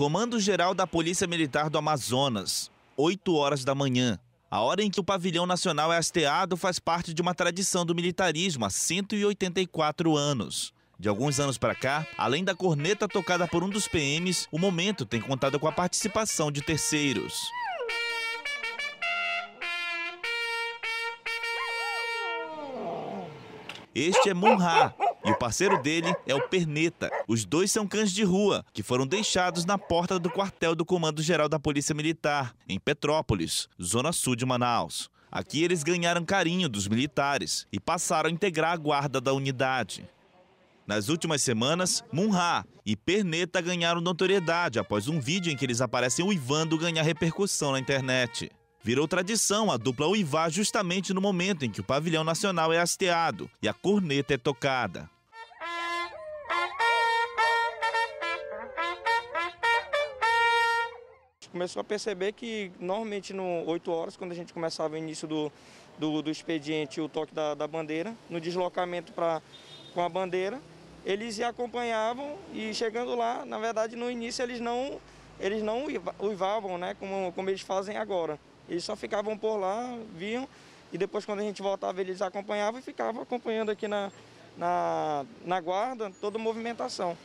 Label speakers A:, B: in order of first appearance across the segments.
A: Comando-Geral da Polícia Militar do Amazonas, 8 horas da manhã. A hora em que o pavilhão nacional é hasteado faz parte de uma tradição do militarismo há 184 anos. De alguns anos para cá, além da corneta tocada por um dos PMs, o momento tem contado com a participação de terceiros. Este é Munha e o parceiro dele é o Perneta. Os dois são cães de rua que foram deixados na porta do quartel do Comando Geral da Polícia Militar, em Petrópolis, zona sul de Manaus. Aqui eles ganharam carinho dos militares e passaram a integrar a guarda da unidade. Nas últimas semanas, Munha e Perneta ganharam notoriedade após um vídeo em que eles aparecem uivando ganhar repercussão na internet. Virou tradição a dupla uivar justamente no momento em que o pavilhão nacional é hasteado e a corneta é tocada.
B: Começou a perceber que normalmente no 8 horas, quando a gente começava o início do, do, do expediente, o toque da, da bandeira, no deslocamento pra, com a bandeira, eles acompanhavam e chegando lá, na verdade no início eles não, eles não uivavam, né, como, como eles fazem agora. Eles só ficavam por lá, viam, e depois quando a gente voltava eles acompanhavam e ficavam acompanhando aqui na, na, na guarda toda a movimentação.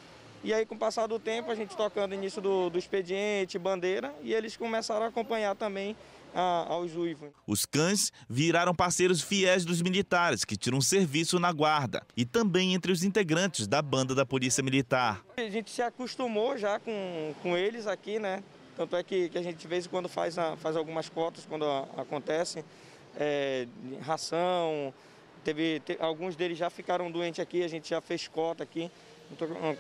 B: E aí, com o passar do tempo, a gente tocando início do, do expediente, bandeira, e eles começaram a acompanhar também a, aos uivos.
A: Os cães viraram parceiros fiéis dos militares que tiram serviço na guarda e também entre os integrantes da banda da Polícia Militar.
B: A gente se acostumou já com, com eles aqui, né? Tanto é que, que a gente de vez em quando faz, faz algumas cotas quando acontece, é, ração. Teve, te, alguns deles já ficaram doentes aqui, a gente já fez cota aqui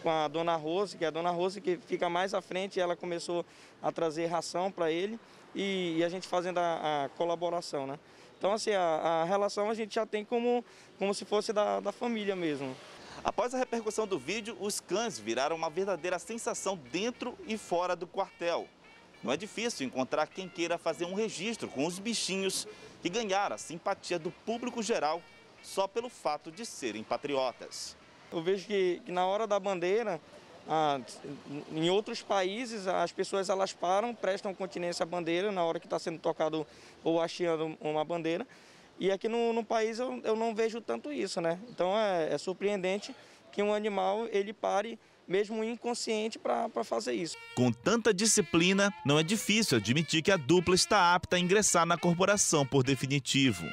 B: com a dona Rose, que é a dona Rose que fica mais à frente, ela começou a trazer ração para ele e, e, a gente fazendo a, a colaboração, né? Então, assim, a, a, relação a gente já tem como, como se fosse da, da família mesmo.
A: Após a repercussão do vídeo, os cães viraram uma verdadeira sensação dentro e fora do quartel. Não é difícil encontrar quem queira fazer um registro com os bichinhos que ganharam a simpatia do público geral só pelo fato de serem patriotas.
B: Eu vejo que, que na hora da bandeira, ah, em outros países, as pessoas elas param, prestam continência à bandeira na hora que está sendo tocado ou hasteando uma bandeira. E aqui no, no país eu, eu, não vejo tanto isso, né? Então é, é surpreendente que um animal ele pare mesmo inconsciente para fazer isso.
A: Com tanta disciplina, não é difícil admitir que a dupla está apta a ingressar na corporação por definitivo.